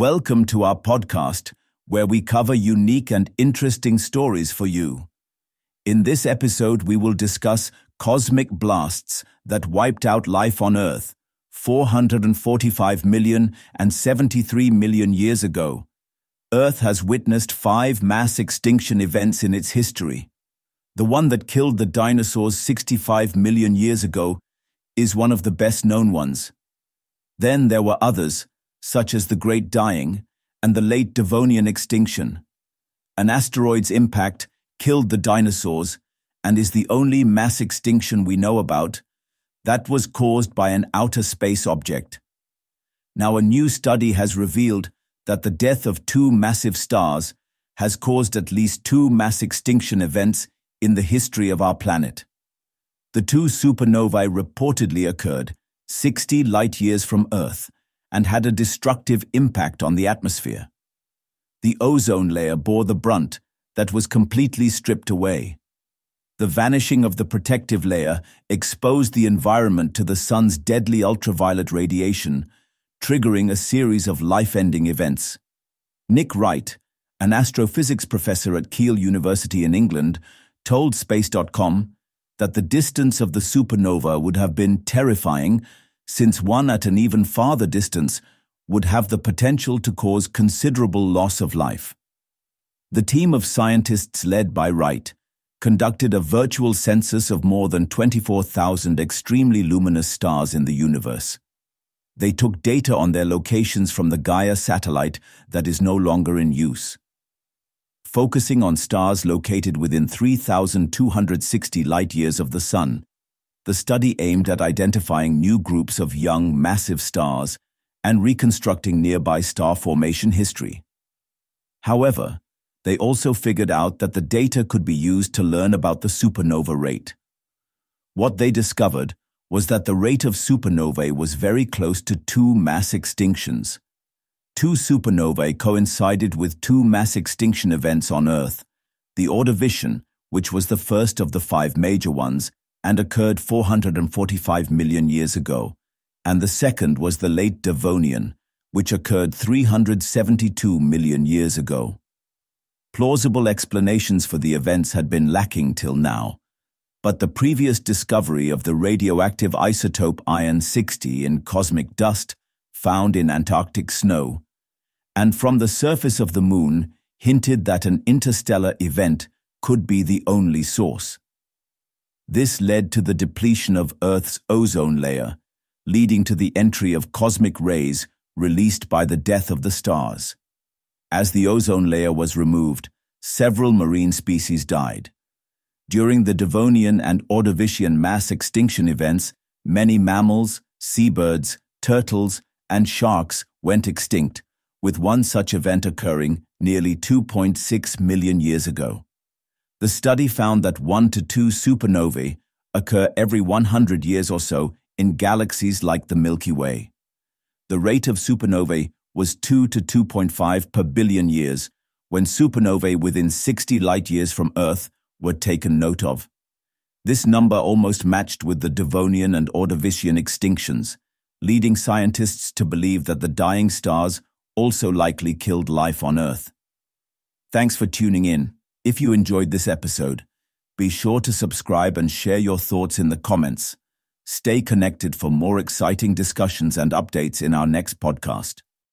Welcome to our podcast, where we cover unique and interesting stories for you. In this episode, we will discuss cosmic blasts that wiped out life on Earth 445 million and 73 million years ago. Earth has witnessed five mass extinction events in its history. The one that killed the dinosaurs 65 million years ago is one of the best known ones. Then there were others, such as the Great Dying and the late Devonian extinction. An asteroid's impact killed the dinosaurs and is the only mass extinction we know about that was caused by an outer space object. Now, a new study has revealed that the death of two massive stars has caused at least two mass extinction events in the history of our planet. The two supernovae reportedly occurred 60 light years from Earth and had a destructive impact on the atmosphere. The ozone layer bore the brunt that was completely stripped away. The vanishing of the protective layer exposed the environment to the sun's deadly ultraviolet radiation, triggering a series of life-ending events. Nick Wright, an astrophysics professor at Keele University in England, told Space.com that the distance of the supernova would have been terrifying since one at an even farther distance would have the potential to cause considerable loss of life. The team of scientists led by Wright conducted a virtual census of more than 24,000 extremely luminous stars in the universe. They took data on their locations from the Gaia satellite that is no longer in use focusing on stars located within 3,260 light-years of the Sun. The study aimed at identifying new groups of young, massive stars and reconstructing nearby star formation history. However, they also figured out that the data could be used to learn about the supernova rate. What they discovered was that the rate of supernovae was very close to two mass extinctions. Two supernovae coincided with two mass extinction events on Earth, the Ordovician, which was the first of the five major ones and occurred 445 million years ago, and the second was the late Devonian, which occurred 372 million years ago. Plausible explanations for the events had been lacking till now, but the previous discovery of the radioactive isotope iron-60 in cosmic dust found in Antarctic snow and from the surface of the moon hinted that an interstellar event could be the only source. This led to the depletion of Earth's ozone layer, leading to the entry of cosmic rays released by the death of the stars. As the ozone layer was removed, several marine species died. During the Devonian and Ordovician mass extinction events, many mammals, seabirds, turtles, and sharks went extinct, with one such event occurring nearly 2.6 million years ago. The study found that 1 to 2 supernovae occur every 100 years or so in galaxies like the Milky Way. The rate of supernovae was 2 to 2.5 per billion years when supernovae within 60 light-years from Earth were taken note of. This number almost matched with the Devonian and Ordovician extinctions, leading scientists to believe that the dying stars also likely killed life on Earth. Thanks for tuning in. If you enjoyed this episode, be sure to subscribe and share your thoughts in the comments. Stay connected for more exciting discussions and updates in our next podcast.